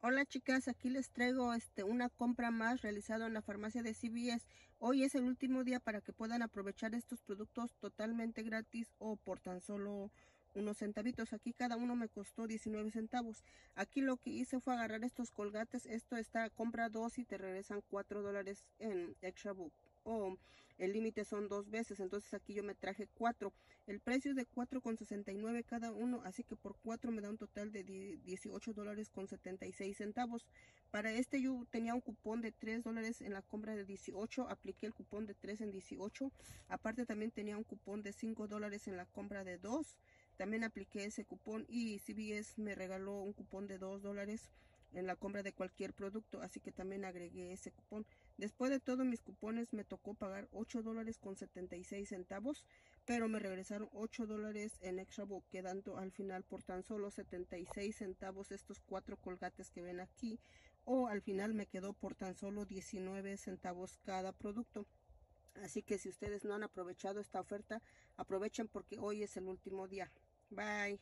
Hola chicas, aquí les traigo este, una compra más realizada en la farmacia de CVS. Hoy es el último día para que puedan aprovechar estos productos totalmente gratis o por tan solo unos centavitos. Aquí cada uno me costó 19 centavos. Aquí lo que hice fue agarrar estos colgates. Esto está, compra dos y te regresan 4 dólares en extra book el límite son dos veces, entonces aquí yo me traje cuatro. El precio es de $4.69 cada uno, así que por cuatro me da un total de 18 dólares con 76 centavos. Para este yo tenía un cupón de 3 dólares en la compra de 18, apliqué el cupón de 3 en 18. Aparte también tenía un cupón de 5 dólares en la compra de 2. También apliqué ese cupón y CBS me regaló un cupón de 2 dólares en la compra de cualquier producto, así que también agregué ese cupón. Después de todos mis cupones me tocó pagar 8 dólares con 76 centavos, pero me regresaron 8 dólares en extra book, quedando al final por tan solo 76 centavos estos cuatro colgates que ven aquí, o al final me quedó por tan solo 19 centavos cada producto. Así que si ustedes no han aprovechado esta oferta, aprovechen porque hoy es el último día. Bye.